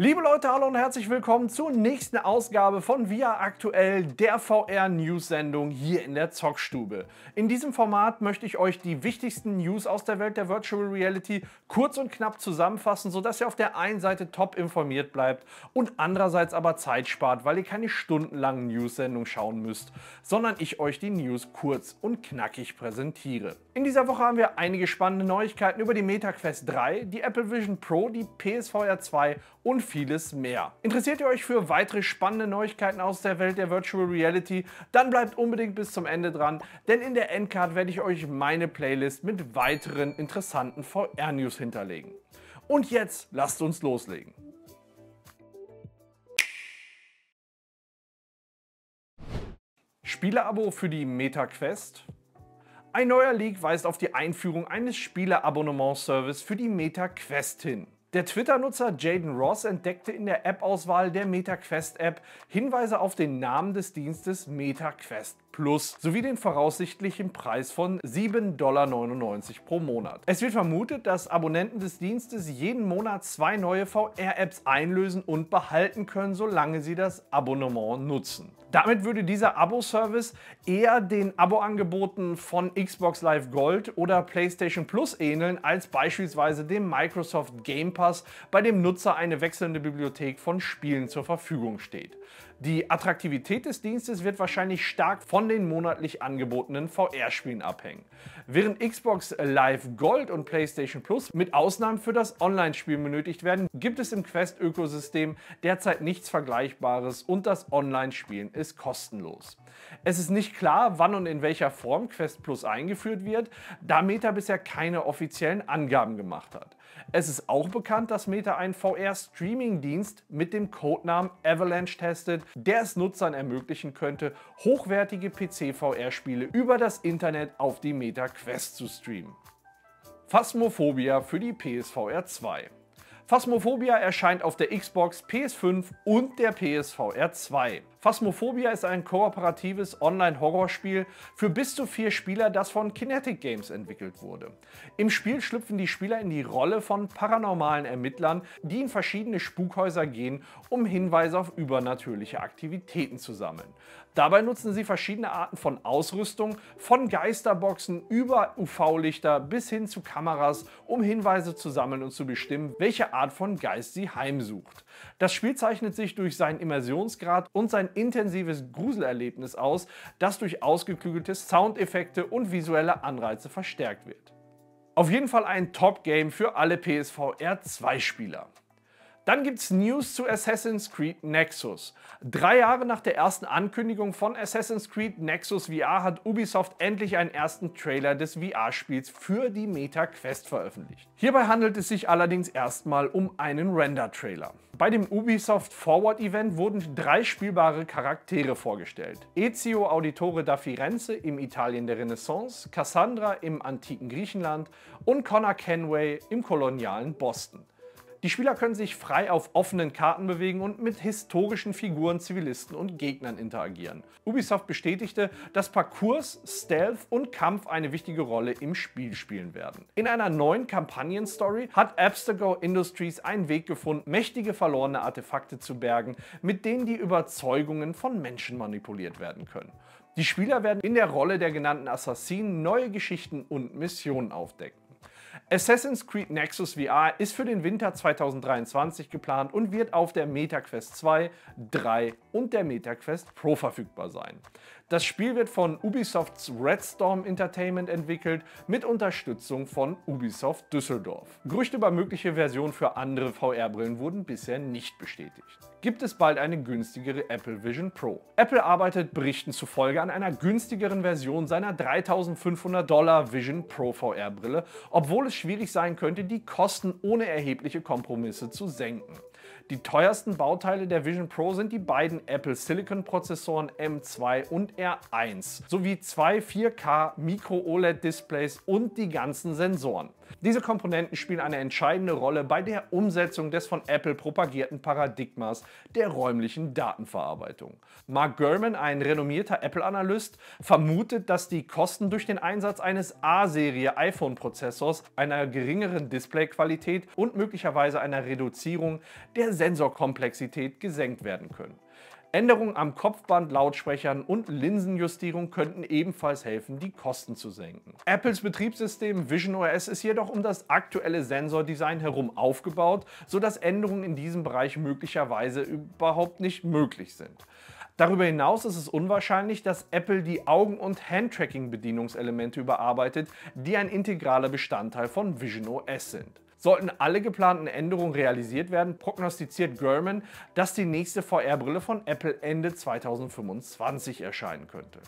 Liebe Leute, hallo und herzlich willkommen zur nächsten Ausgabe von VR Aktuell, der VR-News-Sendung hier in der Zockstube. In diesem Format möchte ich euch die wichtigsten News aus der Welt der Virtual Reality kurz und knapp zusammenfassen, sodass ihr auf der einen Seite top informiert bleibt und andererseits aber Zeit spart, weil ihr keine stundenlangen News-Sendung schauen müsst, sondern ich euch die News kurz und knackig präsentiere. In dieser Woche haben wir einige spannende Neuigkeiten über die Meta Quest 3, die Apple Vision Pro, die PSVR 2 und vieles mehr. Interessiert ihr euch für weitere spannende Neuigkeiten aus der Welt der Virtual Reality? Dann bleibt unbedingt bis zum Ende dran, denn in der Endcard werde ich euch meine Playlist mit weiteren interessanten VR-News hinterlegen. Und jetzt lasst uns loslegen. Spieleabo für die Meta Quest. Ein neuer Leak weist auf die Einführung eines Spieleabonnement-Service für die Meta Quest hin. Der Twitter-Nutzer Jaden Ross entdeckte in der App-Auswahl der MetaQuest-App Hinweise auf den Namen des Dienstes MetaQuest Plus sowie den voraussichtlichen Preis von 7,99 Dollar pro Monat. Es wird vermutet, dass Abonnenten des Dienstes jeden Monat zwei neue VR-Apps einlösen und behalten können, solange sie das Abonnement nutzen. Damit würde dieser Abo-Service eher den Abo-Angeboten von Xbox Live Gold oder PlayStation Plus ähneln, als beispielsweise dem Microsoft Game Pass, bei dem Nutzer eine wechselnde Bibliothek von Spielen zur Verfügung steht. Die Attraktivität des Dienstes wird wahrscheinlich stark von den monatlich angebotenen VR-Spielen abhängen. Während Xbox Live Gold und PlayStation Plus mit Ausnahmen für das Online-Spiel benötigt werden, gibt es im Quest-Ökosystem derzeit nichts Vergleichbares und das Online-Spielen ist kostenlos. Es ist nicht klar, wann und in welcher Form Quest Plus eingeführt wird, da Meta bisher keine offiziellen Angaben gemacht hat. Es ist auch bekannt, dass Meta einen VR-Streaming-Dienst mit dem Codenamen Avalanche testet, der es Nutzern ermöglichen könnte, hochwertige PC-VR-Spiele über das Internet auf die Meta Quest zu streamen. Phasmophobia für die PSVR 2 Phasmophobia erscheint auf der Xbox, PS5 und der PSVR 2. Phasmophobia ist ein kooperatives Online-Horrorspiel für bis zu vier Spieler, das von Kinetic Games entwickelt wurde. Im Spiel schlüpfen die Spieler in die Rolle von paranormalen Ermittlern, die in verschiedene Spukhäuser gehen, um Hinweise auf übernatürliche Aktivitäten zu sammeln. Dabei nutzen sie verschiedene Arten von Ausrüstung, von Geisterboxen über UV-Lichter bis hin zu Kameras, um Hinweise zu sammeln und zu bestimmen, welche Art von Geist sie heimsucht. Das Spiel zeichnet sich durch seinen Immersionsgrad und sein intensives Gruselerlebnis aus, das durch ausgeklügelte Soundeffekte und visuelle Anreize verstärkt wird. Auf jeden Fall ein Top-Game für alle PSVR 2-Spieler. Dann gibt es News zu Assassin's Creed Nexus. Drei Jahre nach der ersten Ankündigung von Assassin's Creed Nexus VR hat Ubisoft endlich einen ersten Trailer des VR-Spiels für die Meta Quest veröffentlicht. Hierbei handelt es sich allerdings erstmal um einen Render-Trailer. Bei dem Ubisoft Forward Event wurden drei spielbare Charaktere vorgestellt. Ezio Auditore da Firenze im Italien der Renaissance, Cassandra im antiken Griechenland und Connor Kenway im kolonialen Boston. Die Spieler können sich frei auf offenen Karten bewegen und mit historischen Figuren, Zivilisten und Gegnern interagieren. Ubisoft bestätigte, dass Parcours, Stealth und Kampf eine wichtige Rolle im Spiel spielen werden. In einer neuen Kampagnenstory hat Abstergo Industries einen Weg gefunden, mächtige verlorene Artefakte zu bergen, mit denen die Überzeugungen von Menschen manipuliert werden können. Die Spieler werden in der Rolle der genannten Assassinen neue Geschichten und Missionen aufdecken. Assassin's Creed Nexus VR ist für den Winter 2023 geplant und wird auf der MetaQuest 2, 3 und der MetaQuest Pro verfügbar sein. Das Spiel wird von Ubisofts Red Storm Entertainment entwickelt mit Unterstützung von Ubisoft Düsseldorf. Gerüchte über mögliche Versionen für andere VR-Brillen wurden bisher nicht bestätigt. Gibt es bald eine günstigere Apple Vision Pro? Apple arbeitet Berichten zufolge an einer günstigeren Version seiner 3500 Dollar Vision Pro VR-Brille, obwohl es schwierig sein könnte, die Kosten ohne erhebliche Kompromisse zu senken. Die teuersten Bauteile der Vision Pro sind die beiden Apple Silicon Prozessoren M2 und R1 sowie zwei 4K Micro OLED Displays und die ganzen Sensoren. Diese Komponenten spielen eine entscheidende Rolle bei der Umsetzung des von Apple propagierten Paradigmas der räumlichen Datenverarbeitung. Mark Gurman, ein renommierter Apple-Analyst, vermutet, dass die Kosten durch den Einsatz eines A-Serie iPhone-Prozessors, einer geringeren Displayqualität und möglicherweise einer Reduzierung der Sensorkomplexität gesenkt werden können. Änderungen am Kopfband, Lautsprechern und Linsenjustierung könnten ebenfalls helfen, die Kosten zu senken. Apples Betriebssystem Vision OS ist jedoch um das aktuelle Sensordesign herum aufgebaut, sodass Änderungen in diesem Bereich möglicherweise überhaupt nicht möglich sind. Darüber hinaus ist es unwahrscheinlich, dass Apple die Augen- und Handtracking-Bedienungselemente überarbeitet, die ein integraler Bestandteil von Vision OS sind. Sollten alle geplanten Änderungen realisiert werden, prognostiziert Gurman, dass die nächste VR-Brille von Apple Ende 2025 erscheinen könnte.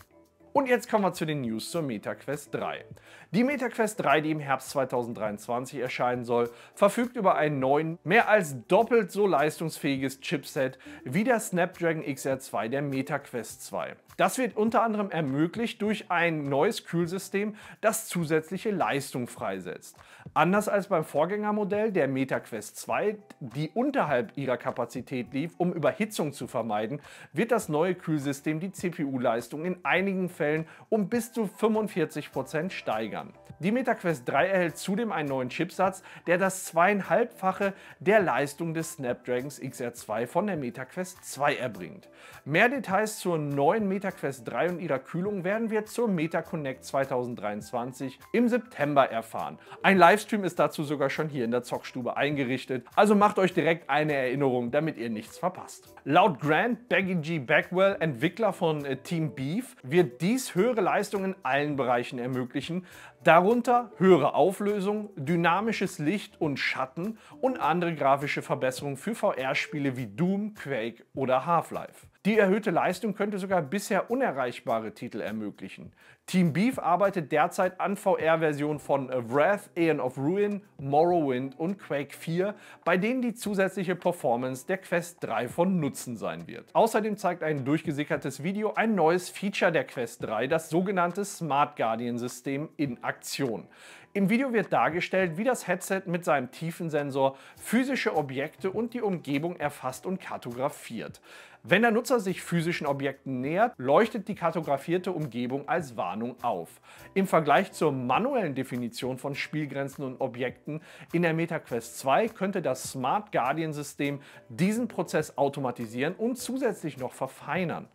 Und jetzt kommen wir zu den News zur MetaQuest 3. Die MetaQuest 3, die im Herbst 2023 erscheinen soll, verfügt über ein neuen, mehr als doppelt so leistungsfähiges Chipset wie der Snapdragon XR2 der MetaQuest 2. Das wird unter anderem ermöglicht durch ein neues Kühlsystem, das zusätzliche Leistung freisetzt. Anders als beim Vorgängermodell der MetaQuest 2, die unterhalb ihrer Kapazität lief, um Überhitzung zu vermeiden, wird das neue Kühlsystem die CPU-Leistung in einigen Fällen um bis zu 45% steigern. Die MetaQuest 3 erhält zudem einen neuen Chipsatz, der das zweieinhalbfache der Leistung des Snapdragons XR2 von der MetaQuest 2 erbringt. Mehr Details zur neuen MetaQuest MetaQuest 3 und ihrer Kühlung werden wir zur MetaConnect 2023 im September erfahren. Ein Livestream ist dazu sogar schon hier in der Zockstube eingerichtet, also macht euch direkt eine Erinnerung, damit ihr nichts verpasst. Laut Grant Baggy G. Bagwell, Entwickler von äh, Team Beef, wird dies höhere Leistungen in allen Bereichen ermöglichen, darunter höhere Auflösung, dynamisches Licht und Schatten und andere grafische Verbesserungen für VR-Spiele wie Doom, Quake oder Half-Life. Die erhöhte Leistung könnte sogar bisher unerreichbare Titel ermöglichen. Team Beef arbeitet derzeit an VR-Versionen von Wrath, Aeon of Ruin, Morrowind und Quake 4, bei denen die zusätzliche Performance der Quest 3 von Nutzen sein wird. Außerdem zeigt ein durchgesickertes Video ein neues Feature der Quest 3, das sogenannte Smart Guardian System in Aktion. Im Video wird dargestellt, wie das Headset mit seinem Tiefensensor physische Objekte und die Umgebung erfasst und kartografiert. Wenn der Nutzer sich physischen Objekten nähert, leuchtet die kartografierte Umgebung als Warnung auf. Im Vergleich zur manuellen Definition von Spielgrenzen und Objekten in der MetaQuest 2 könnte das Smart Guardian System diesen Prozess automatisieren und zusätzlich noch verfeinern.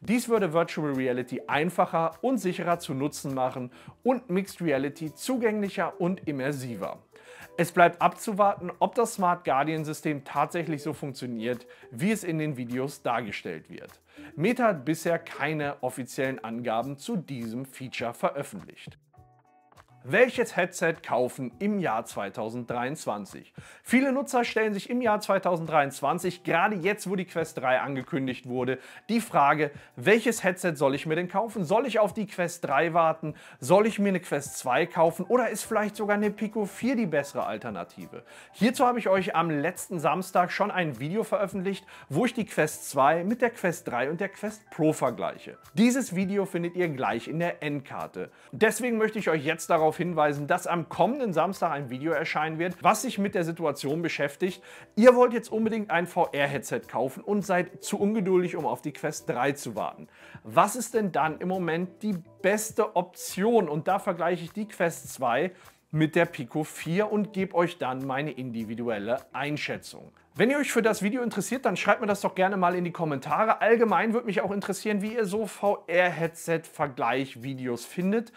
Dies würde Virtual Reality einfacher und sicherer zu nutzen machen und Mixed Reality zugänglicher und immersiver. Es bleibt abzuwarten, ob das Smart Guardian System tatsächlich so funktioniert, wie es in den Videos dargestellt wird. Meta hat bisher keine offiziellen Angaben zu diesem Feature veröffentlicht. Welches Headset kaufen im Jahr 2023? Viele Nutzer stellen sich im Jahr 2023, gerade jetzt, wo die Quest 3 angekündigt wurde, die Frage, welches Headset soll ich mir denn kaufen? Soll ich auf die Quest 3 warten? Soll ich mir eine Quest 2 kaufen? Oder ist vielleicht sogar eine Pico 4 die bessere Alternative? Hierzu habe ich euch am letzten Samstag schon ein Video veröffentlicht, wo ich die Quest 2 mit der Quest 3 und der Quest Pro vergleiche. Dieses Video findet ihr gleich in der Endkarte. Deswegen möchte ich euch jetzt darauf darauf hinweisen, dass am kommenden Samstag ein Video erscheinen wird, was sich mit der Situation beschäftigt. Ihr wollt jetzt unbedingt ein VR-Headset kaufen und seid zu ungeduldig, um auf die Quest 3 zu warten. Was ist denn dann im Moment die beste Option? Und da vergleiche ich die Quest 2 mit der Pico 4 und gebe euch dann meine individuelle Einschätzung. Wenn ihr euch für das Video interessiert, dann schreibt mir das doch gerne mal in die Kommentare. Allgemein würde mich auch interessieren, wie ihr so VR-Headset-Vergleich-Videos findet.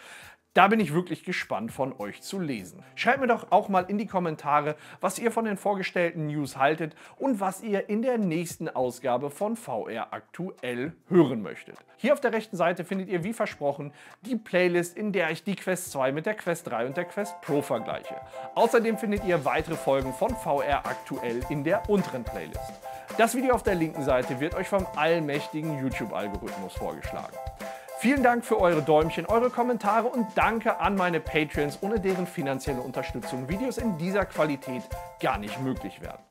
Da bin ich wirklich gespannt von euch zu lesen. Schreibt mir doch auch mal in die Kommentare, was ihr von den vorgestellten News haltet und was ihr in der nächsten Ausgabe von VR aktuell hören möchtet. Hier auf der rechten Seite findet ihr wie versprochen die Playlist, in der ich die Quest 2 mit der Quest 3 und der Quest Pro vergleiche. Außerdem findet ihr weitere Folgen von VR aktuell in der unteren Playlist. Das Video auf der linken Seite wird euch vom allmächtigen YouTube-Algorithmus vorgeschlagen. Vielen Dank für eure Däumchen, eure Kommentare und danke an meine Patreons, ohne deren finanzielle Unterstützung Videos in dieser Qualität gar nicht möglich wären.